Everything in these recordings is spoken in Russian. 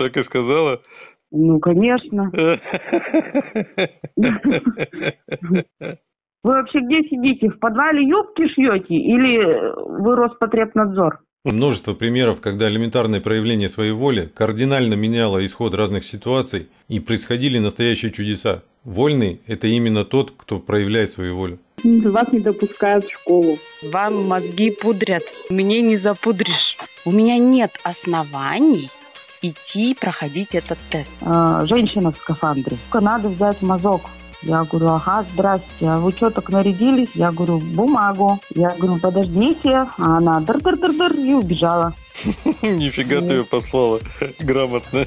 Так и сказала? Ну, конечно. Вы вообще где сидите? В подвале юбки шьете или вы Роспотребнадзор? Множество примеров, когда элементарное проявление своей воли кардинально меняло исход разных ситуаций и происходили настоящие чудеса. Вольный – это именно тот, кто проявляет свою волю. Вас не допускают в школу. Вам мозги пудрят. Мне не запудришь. У меня нет оснований идти проходить этот тест. А, женщина в скафандре. Надо взять мазок. Я говорю, ага, здрасте, а вы что так нарядились? Я говорю, бумагу. Я говорю, подождите. А она дыр-дыр-дыр-дыр и убежала. Нифига ты ее послала. Грамотно.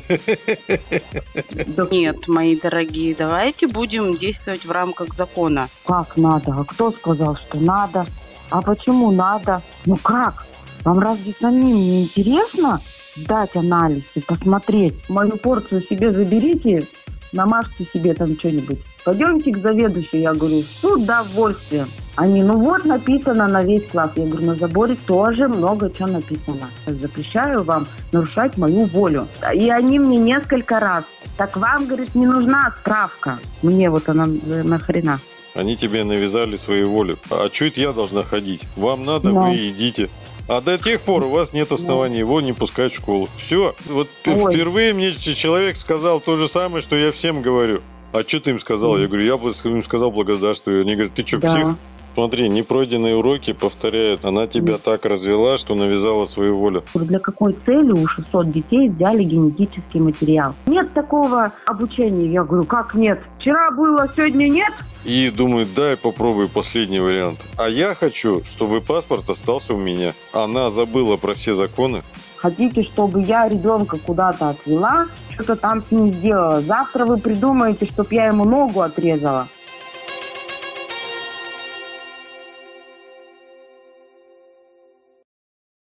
Нет, мои дорогие, давайте будем действовать в рамках закона. Как надо? А кто сказал, что надо? А почему надо? Ну как? Вам разве самим не интересно дать анализ и посмотреть? Мою порцию себе заберите, намажьте себе там что-нибудь. Пойдемте к заведующей, я говорю, с удовольствием. Они, ну вот написано на весь класс. Я говорю, на заборе тоже много чего написано. Запрещаю вам нарушать мою волю. И они мне несколько раз. Так вам, говорит, не нужна справка. Мне вот она э, нахрена. Они тебе навязали свою волю. А это я должна ходить? Вам надо, Но. вы идите. А до тех пор у вас нет оснований его не пускать в школу. Все. Вот Ой. впервые мне человек сказал то же самое, что я всем говорю. А что ты им сказал? Я говорю, я бы им сказал благодарствую. Они говорят, ты что, Да. псих? Смотри, непройденные уроки повторяют. Она тебя так развела, что навязала свою волю. Для какой цели у 600 детей взяли генетический материал? Нет такого обучения. Я говорю, как нет? Вчера было, сегодня нет? И думает, дай попробую последний вариант. А я хочу, чтобы паспорт остался у меня. Она забыла про все законы. Хотите, чтобы я ребенка куда-то отвела, что-то там с ним сделала. Завтра вы придумаете, чтобы я ему ногу отрезала.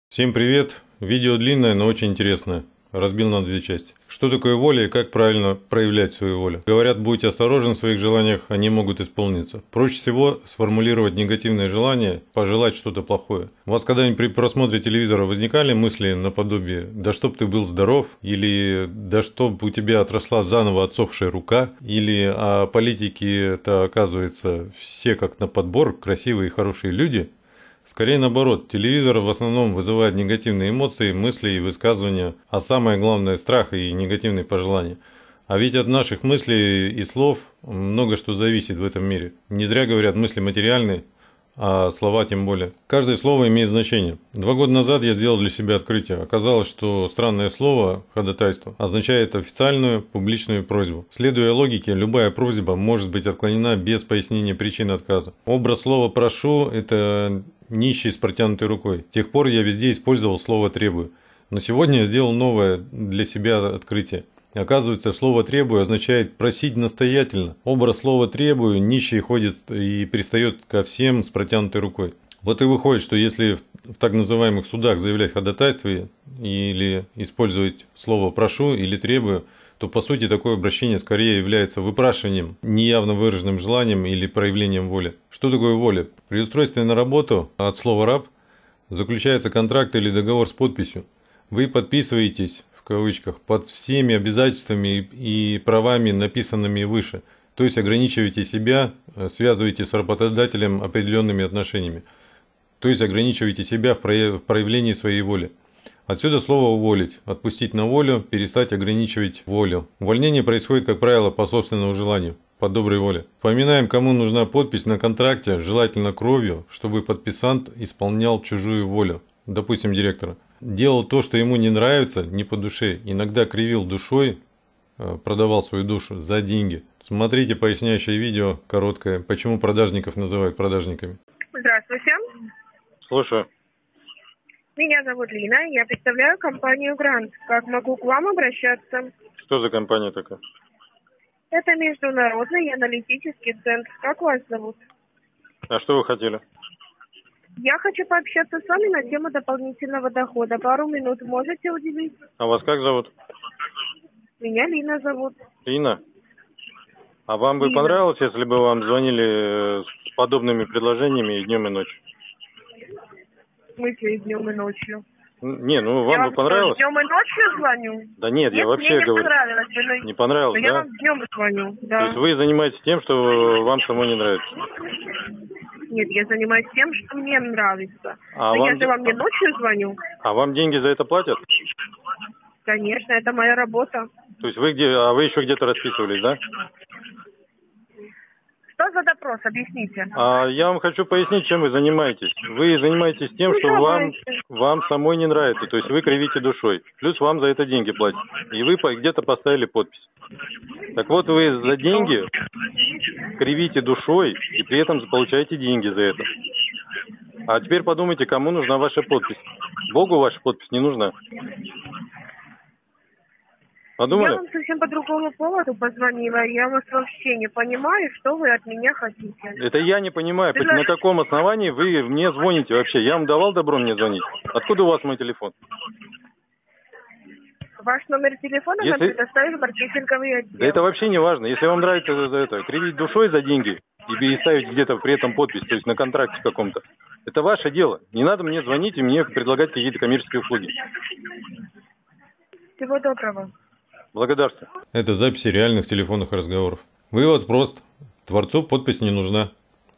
Всем привет! Видео длинное, но очень интересное. Разбил на две части. Что такое воля и как правильно проявлять свою волю? Говорят, будьте осторожны в своих желаниях, они могут исполниться. Проще всего сформулировать негативное желание, пожелать что-то плохое. У вас когда-нибудь при просмотре телевизора возникали мысли наподобие «да чтоб ты был здоров» или «да чтоб у тебя отросла заново отсохшая рука» или «а политики это оказывается все как на подбор, красивые и хорошие люди», Скорее наоборот, телевизор в основном вызывает негативные эмоции, мысли и высказывания, а самое главное – страх и негативные пожелания. А ведь от наших мыслей и слов много что зависит в этом мире. Не зря говорят мысли материальные, а слова тем более. Каждое слово имеет значение. Два года назад я сделал для себя открытие. Оказалось, что странное слово «ходатайство» означает официальную публичную просьбу. Следуя логике, любая просьба может быть отклонена без пояснения причин отказа. Образ слова «прошу» – это нищий с протянутой рукой. С тех пор я везде использовал слово «требую». Но сегодня я сделал новое для себя открытие. Оказывается, слово «требую» означает «просить настоятельно». Образ слова «требую» нищий ходит и пристает ко всем с протянутой рукой. Вот и выходит, что если в так называемых судах заявлять ходатайство или использовать слово «прошу» или «требую», то по сути такое обращение скорее является выпрашиванием, неявно выраженным желанием или проявлением воли. Что такое воля? При устройстве на работу от слова «раб» заключается контракт или договор с подписью. Вы подписываетесь, в кавычках, под всеми обязательствами и правами, написанными выше. То есть ограничиваете себя, э, связываете с работодателем определенными отношениями. То есть ограничиваете себя в проявлении своей воли. Отсюда слово «уволить», отпустить на волю, перестать ограничивать волю. Увольнение происходит, как правило, по собственному желанию, по доброй воле. Вспоминаем, кому нужна подпись на контракте, желательно кровью, чтобы подписант исполнял чужую волю, допустим, директора. Делал то, что ему не нравится, не по душе, иногда кривил душой, э, продавал свою душу за деньги. Смотрите поясняющее видео, короткое, почему продажников называют продажниками. Здравствуйте. Слушай, Меня зовут Лина, я представляю компанию Грант. Как могу к вам обращаться? что за компания такая? Это международный аналитический центр. Как вас зовут? А что вы хотели? Я хочу пообщаться с вами на тему дополнительного дохода. Пару минут можете уделить? А вас как зовут? Меня Лина зовут. Инна? А вам бы Инна. понравилось, если бы вам звонили э, с подобными предложениями и днем, и ночью? Смысле и днем, и ночью? Н- Не, ну я вам вам бы понравилось? Днем и ночью звоню? Да нет, я Нет, вообще мне не говорю. понравилось. На- Не понравилось, Но я да? вам днем звоню, То да. есть вы занимаетесь тем, что вам самой не нравится. Нет, я занимаюсь тем, что мне нравится. А Но вам, я же вам не ночью звоню. а вам деньги за это платят? Конечно, это моя работа. То есть вы где, а вы еще где-то расписывались, да? Что за допрос? Объясните. А я вам хочу пояснить, чем вы занимаетесь. Вы занимаетесь тем, что вам, вам самой не нравится. То есть вы кривите душой. Плюс вам за это деньги платят. И вы где-то поставили подпись. Так вот, вы за деньги кривите душой и при этом получаете деньги за это. А теперь подумайте, кому нужна ваша подпись. Богу ваша подпись не нужна. Я Подумали? вам совсем по другому поводу позвонила. Я вас вообще не понимаю, что вы от меня хотите. Это я не понимаю, Ты на каком основании вы мне звоните вообще. Я вам давал добро мне звонить. Откуда у вас мой телефон? Ваш номер телефона нам Если- предоставил маркетинговый отдел. Да это вообще не важно. Если вам нравится это, это, кривить душой за деньги и ставить где-то при этом подпись, то есть на контракте каком-то, это ваше дело. Не надо мне звонить и мне предлагать какие-то коммерческие услуги. Всего доброго. Благодарствую. Это записи реальных телефонных разговоров. Вывод прост. Творцу подпись не нужна.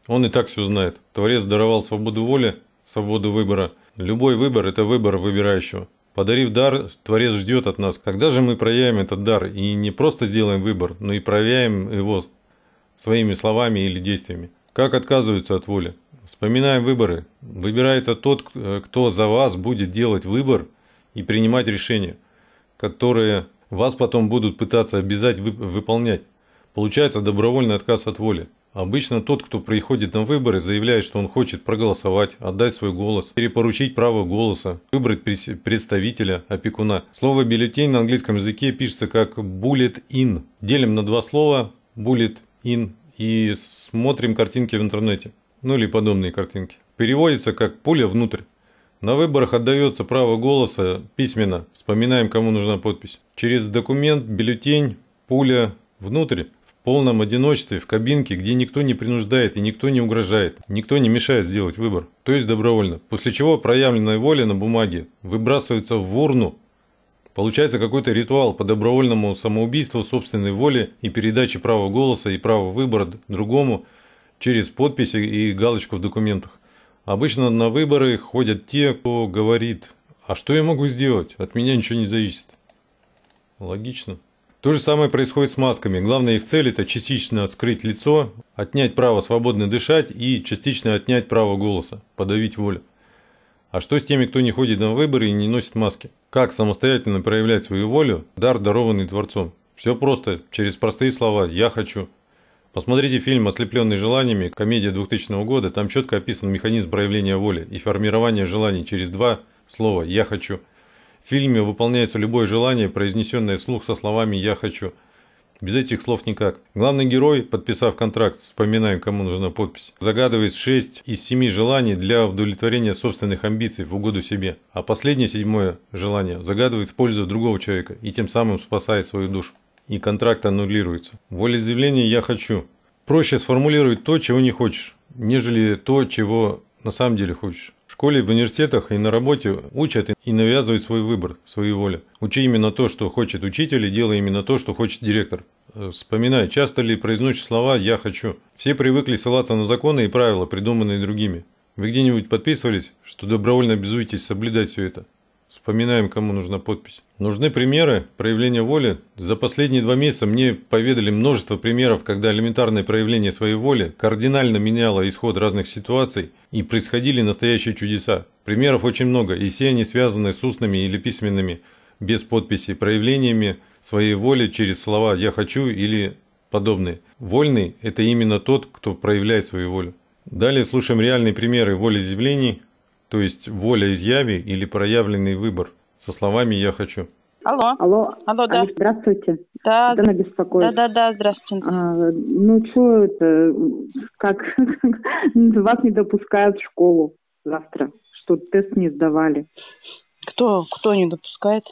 Он и так все знает. Творец даровал свободу воли, свободу выбора. Любой выбор – это выбор выбирающего. Подарив дар, Творец ждет от нас. Когда же мы проявим этот дар и не просто сделаем выбор, но и проявим его своими словами или действиями? Как отказываются от воли? Вспоминаем выборы. Выбирается тот, кто за вас будет делать выбор и принимать решения, которые вас потом будут пытаться обязать вы- выполнять. Получается добровольный отказ от воли. Обычно тот, кто приходит на выборы, заявляет, что он хочет проголосовать, отдать свой голос, перепоручить право голоса, выбрать представителя, опекуна. Слово «бюллетень» на английском языке пишется как «bullet in». Делим на два слова «bullet in» и смотрим картинки в интернете. Ну или подобные картинки. Переводится как «пуля внутрь». На выборах отдается право голоса письменно. Вспоминаем, кому нужна подпись. Через документ, бюллетень, пуля внутрь. В полном одиночестве, в кабинке, где никто не принуждает и никто не угрожает. Никто не мешает сделать выбор. То есть добровольно. После чего проявленная воля на бумаге выбрасывается в урну. Получается какой-то ритуал по добровольному самоубийству собственной воли и передаче права голоса и права выбора другому через подписи и галочку в документах. Обычно на выборы ходят те, кто говорит, а что я могу сделать, от меня ничего не зависит. Логично. То же самое происходит с масками. Главная их цель – это частично скрыть лицо, отнять право свободно дышать и частично отнять право голоса, подавить волю. А что с теми, кто не ходит на выборы и не носит маски? Как самостоятельно проявлять свою волю, дар, дарованный Творцом? Все просто, через простые слова «я хочу». Посмотрите фильм «Ослепленный желаниями», комедия 2000 года, там четко описан механизм проявления воли и формирования желаний через два слова «я хочу». В фильме выполняется любое желание, произнесенное вслух со словами «я хочу». Без этих слов никак. Главный герой, подписав контракт, вспоминаем, кому нужна подпись, загадывает 6 из 7 желаний для удовлетворения собственных амбиций в угоду себе. А последнее, седьмое желание, загадывает в пользу другого человека и тем самым спасает свою душу. И контракт аннулируется. Волеизъявление «я хочу». Проще сформулировать то, чего не хочешь, нежели то, чего на самом деле хочешь. В школе, в университетах и на работе учат и навязывают свой выбор, свою волю. Учи именно то, что хочет учитель, и делай именно то, что хочет директор. Э, Вспоминай, часто ли произносишь слова «я хочу». Все привыкли ссылаться на законы и правила, придуманные другими. Вы где-нибудь подписывались, что добровольно обязуетесь соблюдать все это? Вспоминаем, кому нужна подпись. Нужны примеры проявления воли. За последние два месяца мне поведали множество примеров, когда элементарное проявление своей воли кардинально меняло исход разных ситуаций и происходили настоящие чудеса. Примеров очень много, и все они связаны с устными или письменными, без подписи, проявлениями своей воли через слова «я хочу» или подобные. Вольный – это именно тот, кто проявляет свою волю. Далее слушаем реальные примеры волеизъявлений, то есть воля изъяви или проявленный выбор со словами «я хочу». Алло. Алло, Алло, да. Алис, здравствуйте. Да, Дана беспокоит. да, да, да, здравствуйте. А, ну, что это, как вас не допускают в школу завтра, что тест не сдавали. Кто, кто не допускает?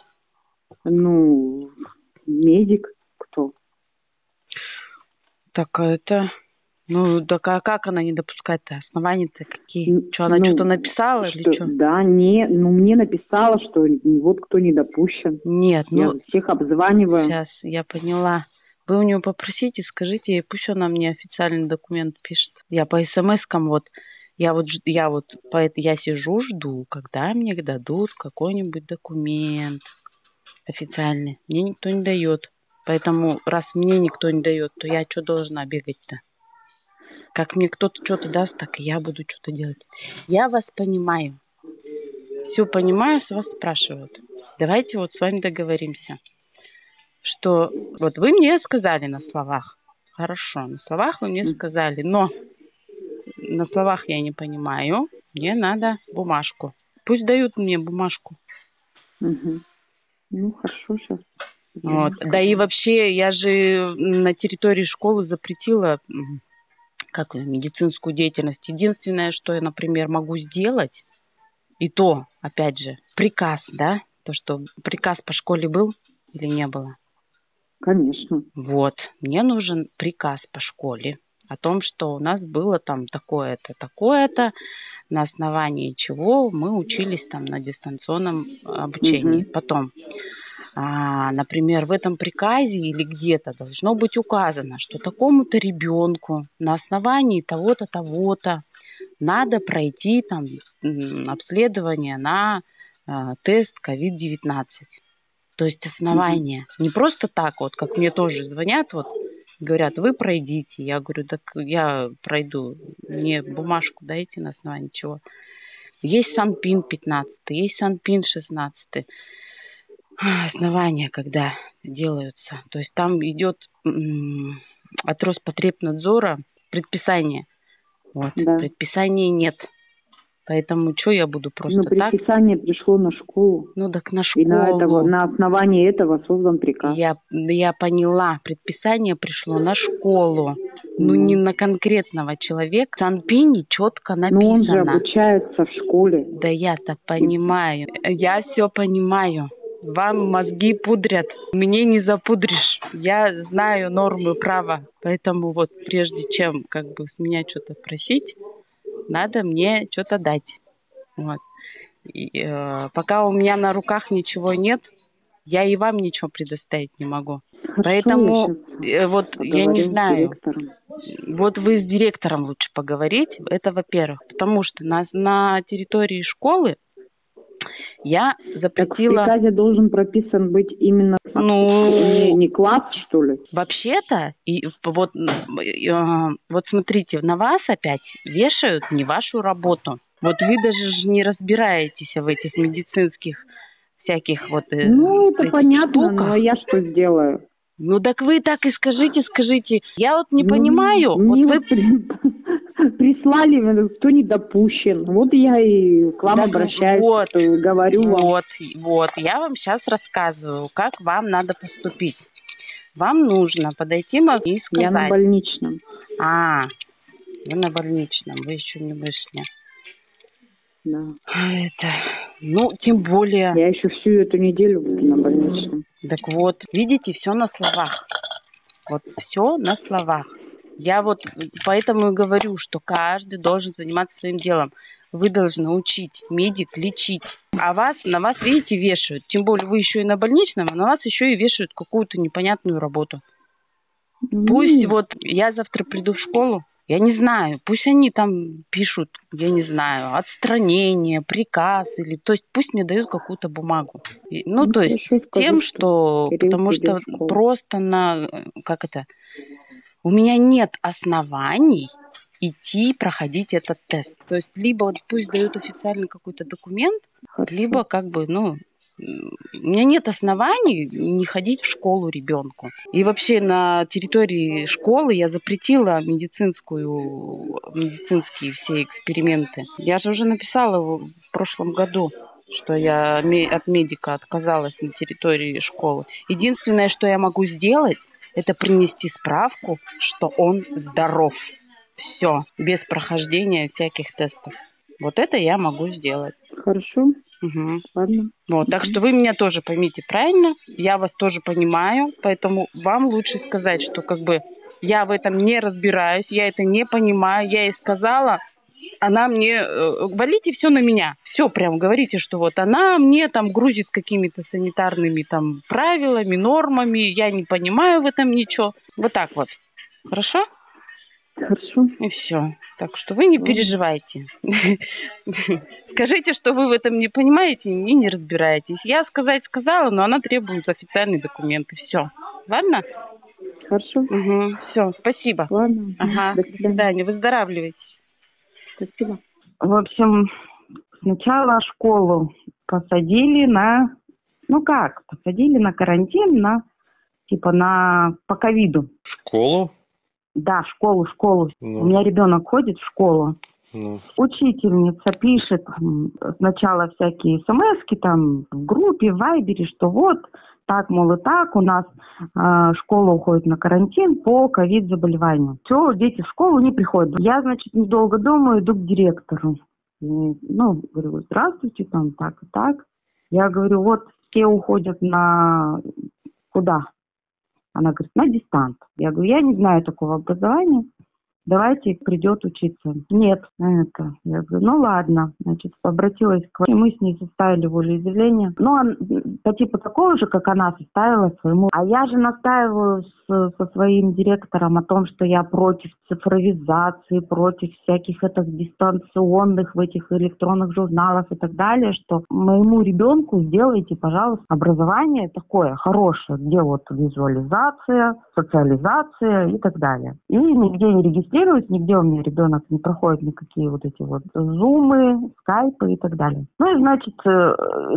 Ну, медик, кто? Так, а это... Ну, так а как она не допускает-то? Основания-то какие? Что, она ну, что-то написала или Что- что? Да, не, ну мне написала, что вот кто не допущен. Нет, Я ну, всех обзваниваю. сейчас я поняла. Вы у нее попросите, скажите ей, пусть она мне официальный документ пишет. Я по смс-кам вот, я вот, я вот, по, я сижу, жду, когда мне дадут какой-нибудь документ официальный. Мне никто не дает. Поэтому, раз мне никто не дает, то я что должна бегать-то? Как мне кто-то что-то даст, так и я буду что-то делать. Я вас понимаю. Все понимаю, с вас спрашивают. Давайте вот с вами договоримся, что вот вы мне сказали на словах. Хорошо, на словах вы мне сказали, но на словах я не понимаю, мне надо бумажку. Пусть дают мне бумажку. Мгм. Ну, хорошо, сейчас. Вот. Да и вообще, я же на территории школы запретила как медицинскую деятельность. Единственное, что я, например, могу сделать, и то, опять же, приказ, да, то, что приказ по школе был или не было. Конечно. Вот, мне нужен приказ по школе о том, что у нас было там такое-то, такое-то, на основании чего мы учились там на дистанционном обучении. Мгм. Потом, а, например, в этом приказе или где-то должно быть указано, что такому-то ребенку на основании того-то, того-то надо пройти там обследование на а, тест COVID-19. То есть основание. Не просто так вот, как мне тоже звонят, вот говорят, вы пройдите. Я говорю, так я пройду. Мне бумажку дайте на основании чего. Есть Санпин 15, есть Санпин 16. А, Основания, когда делаются. То есть там идет от Роспотребнадзора предписание. Вот. Да. Предписания нет. Поэтому что я буду просто так? предписание пришло на школу. Ну так на школу. И на, этого, на основании этого создан приказ. Я, я поняла, предписание пришло на школу, ну не на конкретного человека. В Санпине четко Но он же написано. обучается в школе. Да я-то понимаю, я все понимаю. Вам мозги пудрят, мне не запудришь. Я знаю нормы права, поэтому вот прежде чем как бы с меня что-то просить, надо мне что-то дать. Вот. И, э, пока у меня на руках ничего нет, я и вам ничего предоставить не могу. Хорошо, Поэтому э, вот я не знаю. Вот вы с директором лучше поговорить. Это во-первых. Потому что на, на территории школы я Так в запретила... приказе должен прописан быть именно Ну, не, не класс, что ли? Вообще-то, и вот, м, э, вот смотрите, на вас опять вешают не вашу работу. Вот вы даже не разбираетесь в этих медицинских всяких вот э, Ну, это понятно, штуках. но я что сделаю? Ну так вы так и скажите, скажите. Я вот не Ну, понимаю. Мне Вот вы при- прислали, кто не допущен. Вот я и к вам Так обращаюсь, вот, что говорю вам. Вот, вот, я вам сейчас рассказываю, как вам надо поступить. Вам нужно подойти и Я на сказать. больничном. А, вы на больничном, вы еще не вышли. Да. Это, ну, тем более. Я еще всю эту неделю буду на больничном. Так вот, видите, все на словах. Вот все на словах. Я вот поэтому и говорю, что каждый должен заниматься своим делом. Вы должны учить, медик лечить. А вас, на вас, видите, вешают. Тем более вы еще и на больничном, а на вас еще и вешают какую-то непонятную работу. Пусть Ну, вот я завтра приду в школу, я не знаю, пусть они там пишут, я не знаю, отстранение, приказ или, то есть пусть мне дают какую-то бумагу. И- Ну, Ну, то есть тем, что потому что просто на, э, как это, у меня нет оснований идти проходить этот тест. То есть либо вот пусть дают официальный какой-то документ, Хорошо. либо как бы, ну, у меня нет оснований не ходить в школу ребенку. И вообще на территории школы я запретила медицинскую, медицинские все эксперименты. Я же уже написала в прошлом году, что я от медика отказалась на территории школы. Единственное, что я могу сделать, это принести справку, что он здоров. Все, без прохождения всяких тестов. Вот это я могу сделать. Хорошо, Мгм. ладно. Вот, так что вы меня тоже поймите правильно, я вас тоже понимаю, поэтому вам лучше сказать, что как бы Я в этом не разбираюсь, я это не понимаю. Я ей сказала, она мне, э, валите все на меня. Все прям говорите, что вот она мне там грузит какими-то санитарными там правилами, нормами. Я не понимаю в этом ничего. Вот так вот. Хорошо? Хорошо. И все. Так что вы не переживайте. Скажите, что вы в этом не понимаете и не разбираетесь. Я сказать сказала, но она требует официальные документы. Все. Ладно? Хорошо. Угу. Все, спасибо. Ладно. Ага, До до свидания. свидания. Выздоравливайте. Спасибо. В общем, сначала школу посадили на, ну как, посадили на карантин, на, типа на, по ковиду. Школу? Да, школу, школу. Ну. У меня ребенок ходит в школу. Ну, Учительница пишет сначала всякие смс там в группе, в Вайбере, что вот так, мол, и так, у нас э, школа уходит на карантин по ковид-заболеванию. Все, дети в школу не приходят. Я, значит, недолго думаю, иду к директору. И, ну, говорю, здравствуйте, там так и так. Я говорю, вот все уходят на куда? Она говорит, на дистант. Я говорю, я не знаю такого образования. Давайте придет учиться. Нет, это. Я говорю, ну ладно. Значит, обратилась к и мы с ней составили волеизъявление. Ну, он, по типу такого же, как она составила своему. А я же настаиваю с- со своим директором о том, что я против цифровизации, против всяких этих дистанционных в этих электронных журналах и так далее, что моему ребенку сделайте, пожалуйста, образование такое хорошее, где вот визуализация, социализация и так далее. И нигде не регистрируюсь, нигде у меня ребенок не проходит никакие вот эти вот зумы, скайпы и так далее. Ну и значит, э,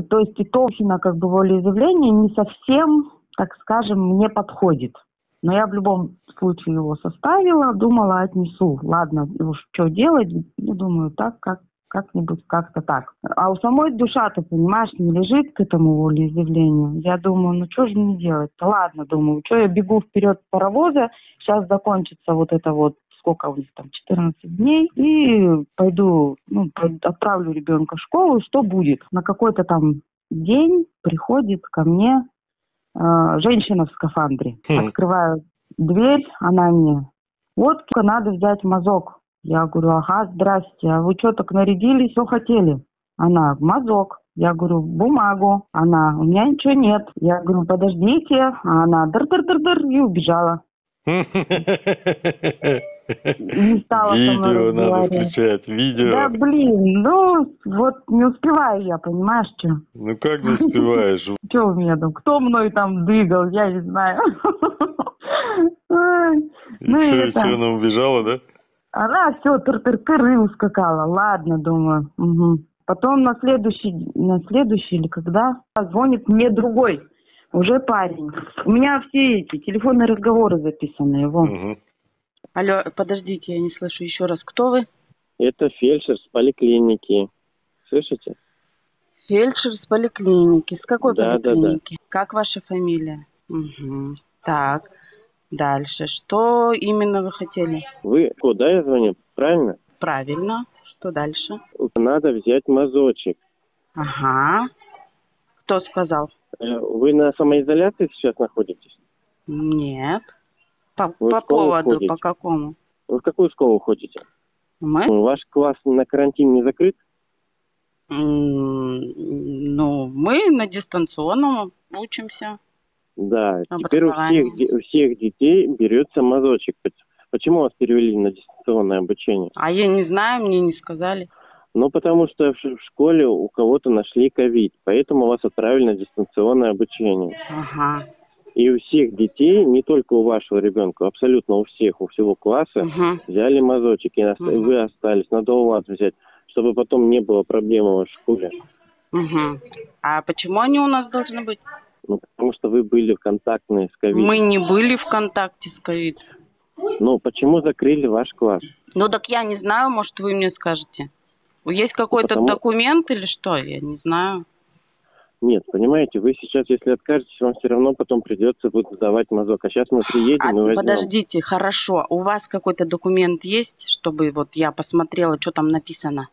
то есть и толщина как бы волеизъявления не совсем, так скажем, мне подходит. Но я в любом случае его составила, думала, отнесу. Ладно, уж что делать, ну, думаю, так, как как-нибудь как-то так. А у самой душа-то, понимаешь, не лежит к этому волеизъявлению. Я думаю, ну что же мне делать-то? Ладно, думаю, что я бегу вперед паровоза, сейчас закончится вот это вот сколько у них там, 14 дней, и пойду, ну, отправлю ребенка в школу, что будет? На какой-то там день приходит ко мне э, женщина в скафандре. Хм. Открываю дверь, она мне, вот надо взять мазок. Я говорю, ага, здрасте, а вы что так нарядились, что хотели? Она, мазок. Я говорю, бумагу. Она, у меня ничего нет. Я говорю, подождите. А она, дыр-дыр-дыр-дыр, и убежала. Не стала со мной Видео надо включать, видео. Да блин, ну вот не успеваю я, понимаешь, что? Ну как не успеваешь? Что у меня там? Кто мной там двигал, я не знаю. Ну и что, она убежала, да? Она все тыр-тыр-тыр и ускакала. Ладно, думаю. мгм. Потом на следующий, на следующий или когда звонит мне другой, уже парень. У меня все эти телефонные разговоры записаны его. Мгм. Алло, подождите, я не слышу еще раз. Кто вы? Это фельдшер с поликлиники. Слышите? Фельдшер с поликлиники. С какой Да, да, да. поликлиники? Как ваша фамилия? Угу. Так. Дальше. Что именно вы хотели? Вы куда я звоню? Правильно? Правильно. Что дальше? Надо взять мазочек. Ага. Кто сказал? Э, Вы на самоизоляции сейчас находитесь? Нет. По, Вы по поводу, ходите? по какому? Вы в какую школу ходите? Мы? Ваш класс на карантин не закрыт? Ну, мы на дистанционном учимся. Да. Теперь у всех, у всех детей берется мазочек. Поч- Почему вас перевели на дистанционное обучение? А я не знаю, мне не сказали. Ну, потому что в школе у кого-то нашли ковид, поэтому вас отправили на дистанционное обучение. Ага. И у всех детей, не только у вашего ребенка, абсолютно у всех, у всего класса, Угу. взяли мазочек, и Мгм. вы остались, надо у вас взять, чтобы потом не было проблем в вашей школе. Угу. А почему они у нас должны быть? Ну, потому что вы были контактные с ковидом. Мы не были в контакте с ковид. Ну, почему закрыли ваш класс? Ну так я не знаю, может вы мне скажете. Есть какой-то Потому- документ или что? Я не знаю. Нет, понимаете, вы сейчас, если откажетесь, вам все равно потом придется будет сдавать мазок. А сейчас мы приедем А, и возьмем. подождите, хорошо. У вас какой-то документ есть, чтобы вот я посмотрела, что там написано?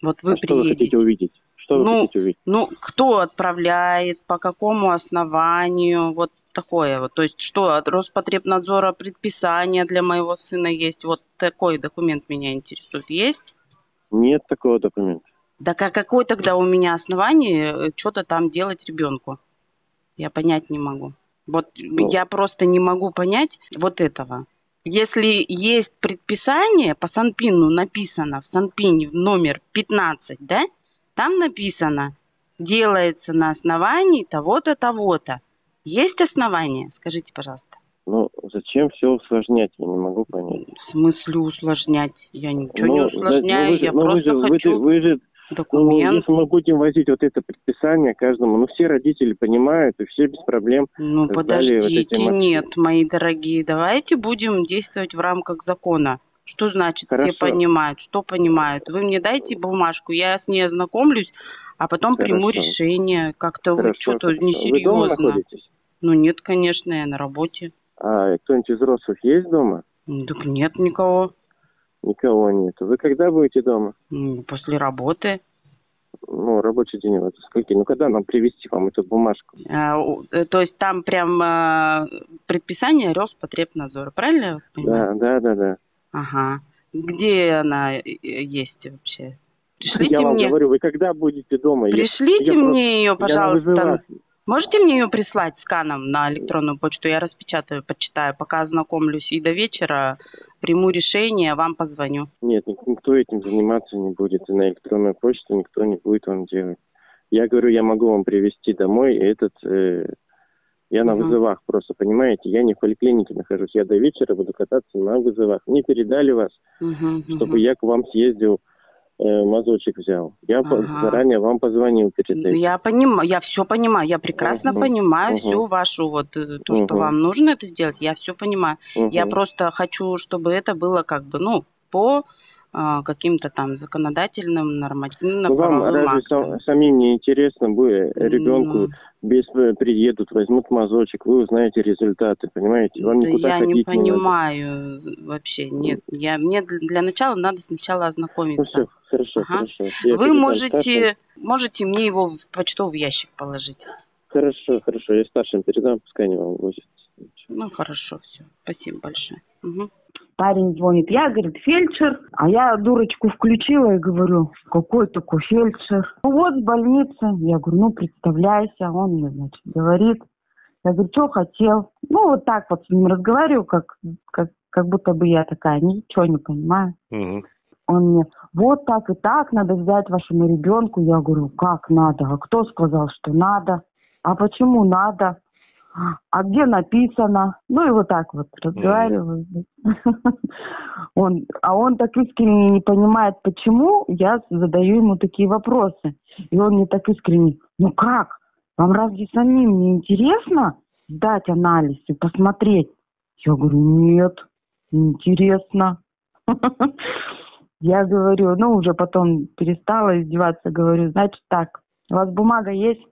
Вот вы А что вы приедете. хотите увидеть? Что вы Ну, хотите увидеть? Ну, кто отправляет, по какому основанию, вот такое? Вот, то есть что, от Роспотребнадзора предписание для моего сына есть? Вот такой документ меня интересует. Есть? Нет такого документа. Так а какое тогда у меня основание э, что-то там делать ребенку? Я понять не могу. Вот Ну. я просто не могу понять вот этого. Если есть предписание по Санпину написано в Санпине номер 15, да? Там написано, делается на основании того-то, того-то. Есть основания? Скажите, пожалуйста. Ну, зачем все усложнять, я не могу понять. В смысле усложнять? Я ничего не Ну, усложняю, ну, вы же- я ну, вы просто же- вы хочу же- вы же Ну, документ. если мы будем возить вот это предписание каждому, ну, все родители понимают, и все без проблем. Ну, сдали вот эти подождите, материалы. нет, мои дорогие, давайте будем действовать в рамках закона. Что значит Хорошо. все понимают, что понимают? Вы мне дайте бумажку, я с ней ознакомлюсь, а потом приму Хорошо. решение. Как-то вы что-то хорошо. Вы дома несерьезно. находитесь? Ну нет, конечно, я на работе. А кто-нибудь из взрослых есть дома? Ну, Так нет никого. Никого нет. Вы когда будете дома? После работы. Ну, рабочий день вот скольки? Ну, когда нам привезти вам эту бумажку? А, э, то есть там прям а, предписание Роспотребнадзора, правильно я вас понимаю? Да, да, да, да. Ага. Где она э, есть вообще? Пришлите Я вам мне. говорю, вы когда будете дома? Пришлите я просто- мне ее, я на пожалуйста. Можете мне ее прислать сканом на электронную почту? Я распечатаю, почитаю, пока ознакомлюсь и до вечера приму решение, вам позвоню. Нет, ник- никто этим заниматься не будет. И на электронную почту никто не будет вам делать. Я говорю, я могу вам привезти домой этот... э, я на Мгм. вызовах просто, понимаете? Я не в поликлинике нахожусь. Я до вечера буду кататься на вызовах. Мне передали вас, Мгм, чтобы мгм. я к вам съездил, мазочек взял. Я Ага. заранее вам позвонил перед Ну, этим. Я понимаю, я все понимаю, я прекрасно Мгм, понимаю мгм. всю вашу вот э, то, что Мгм. вам нужно это сделать, я все понимаю. Я Мгм. просто хочу, чтобы это было как бы, ну, по каким-то там законодательным, нормативным Ну, вам разве сам- самим не интересно будет ребенку Ну. без э, приедут, возьмут мазочек, вы узнаете результаты, понимаете? Вам Да никуда я ходить не не надо. понимаю э, вообще, нет. Я, мне для начала надо сначала Ну ознакомиться. все, хорошо, Ага. хорошо. Я Вы можете, старшим. можете мне его в почтовый ящик положить. Хорошо, хорошо, я старшим передам, пускай они вам возят. Ну, хорошо, все. Спасибо большое. Мгм. Парень звонит, я, говорит, фельдшер, а я дурочку включила и говорю, какой такой фельдшер? Ну вот, с больницы. Я говорю, ну, представляйся. Он мне, значит, говорит. Я говорю, что хотел? Ну, вот так вот с ним разговариваю, как, как, как будто бы я такая, ничего не понимаю. Он мне, вот так и так надо взять вашему ребенку. Я говорю, как надо? А кто сказал, что надо? А почему надо? А где написано? Ну и вот так вот разговариваю. Он, а он так искренне не понимает, почему я задаю ему такие вопросы. И он мне так искренне, ну как? Вам разве самим не интересно сдать анализ и посмотреть? Я говорю, нет, не интересно. Я говорю, ну уже потом перестала издеваться, говорю, значит так, у вас бумага есть?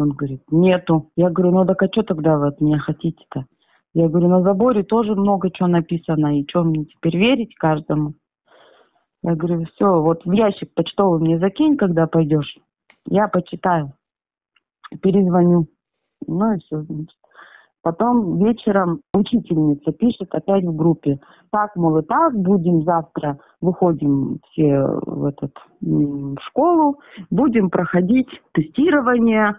Он говорит, нету. Я говорю, ну так а что тогда вы от меня хотите-то? Я говорю, на заборе тоже много чего написано, и что мне теперь верить каждому? Я говорю, все, вот в ящик почтовый мне закинь, когда пойдешь. Я почитаю, перезвоню. Ну и все, значит. Потом вечером учительница пишет опять в группе. Так, мол, и так, будем завтра, выходим все в, этот, в школу, будем проходить тестирование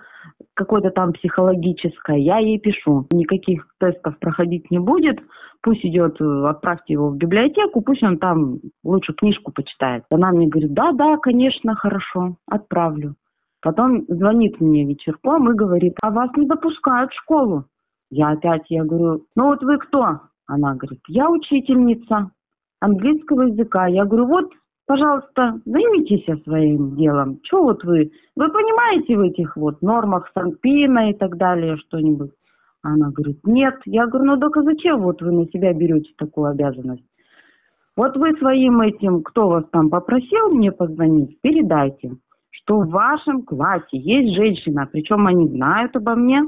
какое-то там психологическое. Я ей пишу, никаких тестов проходить не будет, пусть идет, отправьте его в библиотеку, пусть он там лучше книжку почитает. Она мне говорит, да-да, конечно, хорошо, отправлю. Потом звонит мне вечерком и говорит, а вас не допускают в школу. Я опять, я говорю, ну вот вы кто? Она говорит, я учительница английского языка. Я говорю, вот, пожалуйста, займитесь своим делом. Что вот вы, вы понимаете в этих вот нормах Санпина и так далее что-нибудь? Она говорит, нет. Я говорю, ну только зачем вот вы на себя берете такую обязанность? Вот вы своим этим, кто вас там попросил мне позвонить, передайте, что в вашем классе есть женщина, причем они знают обо мне,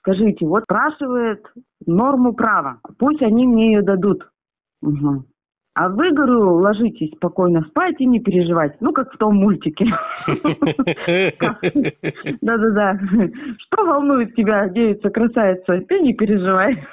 Скажите, вот спрашивает норму права. Пусть они мне ее дадут. Угу. А вы, говорю, ложитесь спокойно спать и не переживайте. Ну, как в том мультике. Да-да-да. Что волнует тебя, девица, красавица? Ты не переживай.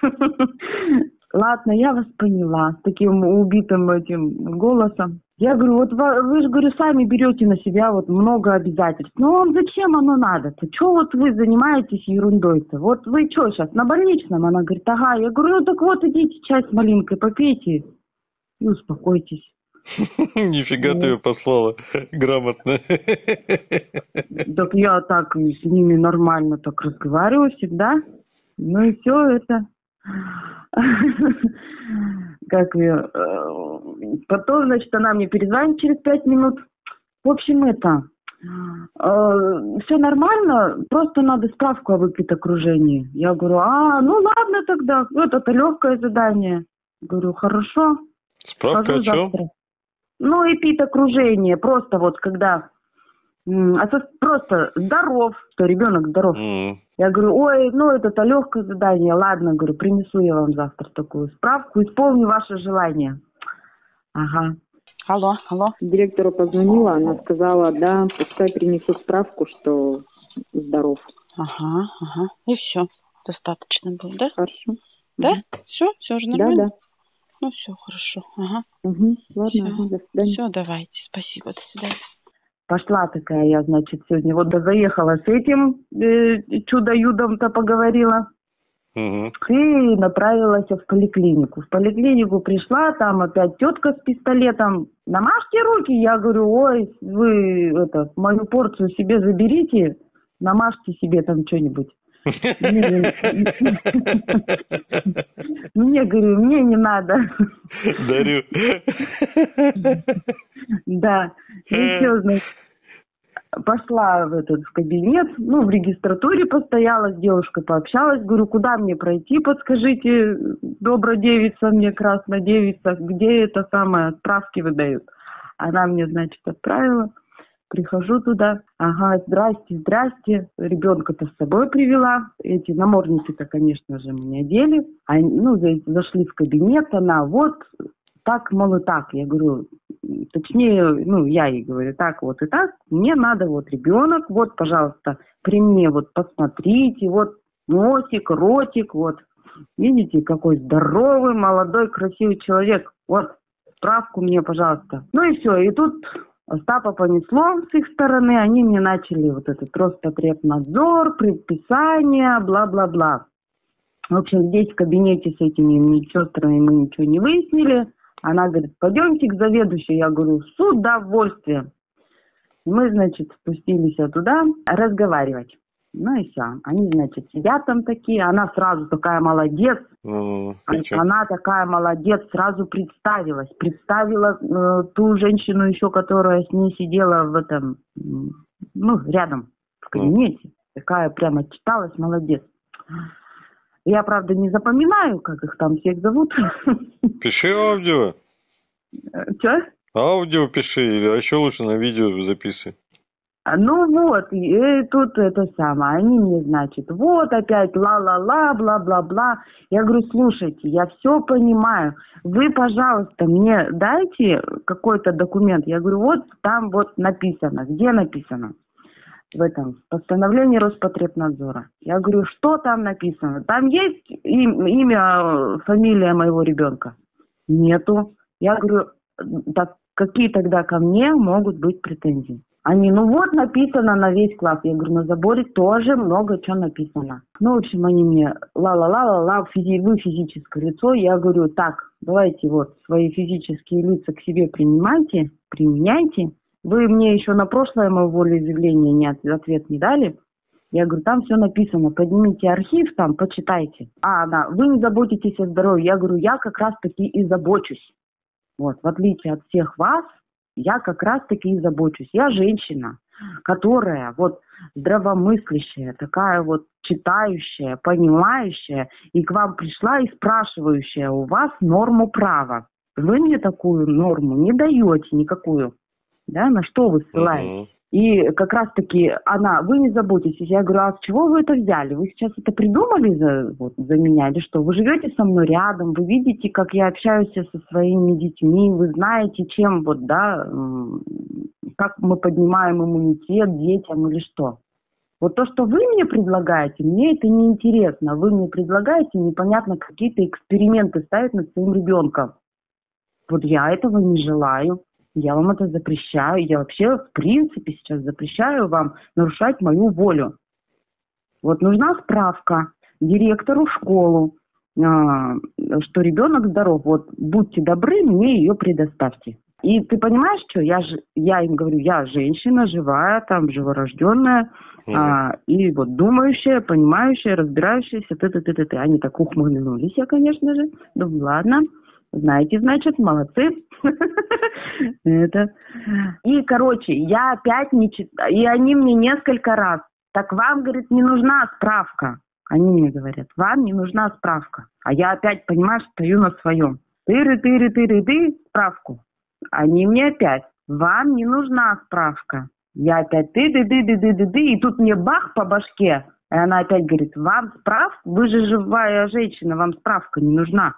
Ладно, я вас поняла. С таким убитым этим голосом. Я говорю, вот вы же, говорю, сами берете на себя вот много обязательств. Ну, вам зачем оно надо-то? Чего вот вы занимаетесь ерундой-то? Вот вы что сейчас, на больничном? Она говорит, ага. Я говорю, ну так вот идите чай с малинкой попейте и успокойтесь. Нифига ты ее послала грамотно. Так я так с ними нормально так разговариваю всегда. Ну и все это. Как ее... Э, потом, значит, она мне перезвонит через пять минут. В общем, это... Э, все нормально, просто надо справку о окружении. Я говорю, а, ну ладно тогда, это легкое задание. Говорю, хорошо. Справка о чем? Ну, эпид-окружение, просто вот когда а просто здоров, что ребенок здоров. Mm. Я говорю, ой, ну это-то легкое задание, ладно, говорю, принесу я вам завтра такую справку, исполню ваше желание. Ага. Алло, алло. Директору позвонила, она сказала, да, пускай принесу справку, что здоров. Ага, ага. И все, достаточно будет, да? Хорошо. Да? Угу. Все, все же нормально? Да, да. Ну все, хорошо. Ага. Угу. Ладно, все. ага, до свидания. Все, давайте, спасибо, до свидания. Пошла такая я, значит, сегодня. Вот заехала с этим э, чудо-юдом-то поговорила. Угу. И направилась в поликлинику. В поликлинику пришла, там опять тетка с пистолетом. Намажьте руки. Я говорю, ой, вы это, мою порцию себе заберите, намажьте себе там что-нибудь. Мне, говорю, мне не надо. Дарю. Да. И все, значит, пошла в этот в кабинет, ну, в регистратуре постояла, с девушкой пообщалась, говорю, куда мне пройти, подскажите, добрая девица мне, красная девица, где это самое, справки выдают. Она мне, значит, отправила. Прихожу туда, ага, здрасте, здрасте, ребенка-то с собой привела. Эти намордники-то, конечно же, мне одели. Они, ну, зашли в кабинет, она вот так, мол, и так. Я говорю, точнее, ну, я ей говорю, так вот и так, мне надо вот ребенок, вот, пожалуйста, при мне вот посмотрите, вот носик, ротик, вот. Видите, какой здоровый, молодой, красивый человек. Вот, справку мне, пожалуйста. Ну и все, и тут Остапа понесло с их стороны, они мне начали вот этот Роспотребнадзор, предписание, бла-бла-бла. В общем, здесь в кабинете с этими медсестрами мы ничего не выяснили. Она говорит, пойдемте к заведующей. Я говорю, с удовольствием. Мы, значит, спустились туда разговаривать. Ну и все. Они, значит, сидят там такие. Она сразу такая молодец. Ну, она такая молодец, сразу представилась. Представила э, ту женщину еще, которая с ней сидела в этом, ну, рядом, в кабинете. Ну. Такая прямо читалась, молодец. Я, правда, не запоминаю, как их там всех зовут. Пиши аудио. Че? Аудио пиши, или а еще лучше на видео записывай. А, ну вот, и тут это самое, они мне, значит, вот опять ла-ла-ла, бла-бла-бла. Я говорю, слушайте, я все понимаю, вы, пожалуйста, мне дайте какой-то документ. Я говорю, вот там вот написано, где написано? в этом постановлении Роспотребнадзора. Я говорю, что там написано? Там есть имя, фамилия моего ребенка? Нету. Я говорю, так какие тогда ко мне могут быть претензии? Они, ну вот написано на весь класс. Я говорю, на заборе тоже много чего написано. Ну, в общем, они мне ла-ла-ла-ла-ла, физи вы физическое лицо. Я говорю, так, давайте вот свои физические лица к себе принимайте, применяйте. Вы мне еще на прошлое мое волеизъявление не ответ не дали. Я говорю, там все написано, поднимите архив там, почитайте. А она, вы не заботитесь о здоровье. Я говорю, я как раз таки и забочусь. Вот, в отличие от всех вас, я как раз таки и забочусь. Я женщина, которая вот здравомыслящая, такая вот читающая, понимающая, и к вам пришла и спрашивающая у вас норму права. Вы мне такую норму не даете никакую. Да, на что вы ссылаетесь? И как раз-таки она, вы не заботитесь. Я говорю, а с чего вы это взяли? Вы сейчас это придумали за, вот, за меня или что? Вы живете со мной рядом, вы видите, как я общаюсь со своими детьми, вы знаете, чем вот, да, как мы поднимаем иммунитет детям или что. Вот то, что вы мне предлагаете, мне это не интересно. Вы мне предлагаете непонятно какие-то эксперименты ставить над своим ребенком. Вот я этого не желаю. Я вам это запрещаю. Я вообще, в принципе, сейчас запрещаю вам нарушать мою волю. Вот нужна справка директору в школу, а, что ребенок здоров. Вот будьте добры, мне ее предоставьте. И ты понимаешь, что я, ж, я им говорю, я женщина живая, там, живорожденная, mm-hmm. а, и вот думающая, понимающая, разбирающаяся, ты ты ты ты ты Они так ухмыльнулись, я, конечно же. Думаю, ладно, знаете, значит, молодцы. Это. И, короче, я опять не читаю, и они мне несколько раз, так вам, говорит, не нужна справка. Они мне говорят, вам не нужна справка. А я опять, понимаешь, стою на своем. Тыры, тыры, тыры, ты, справку. Они мне опять, вам не нужна справка. Я опять ты, ты, ты, ты, ты, ты, ты, и тут мне бах по башке. И она опять говорит, вам справка, вы же живая женщина, вам справка не нужна.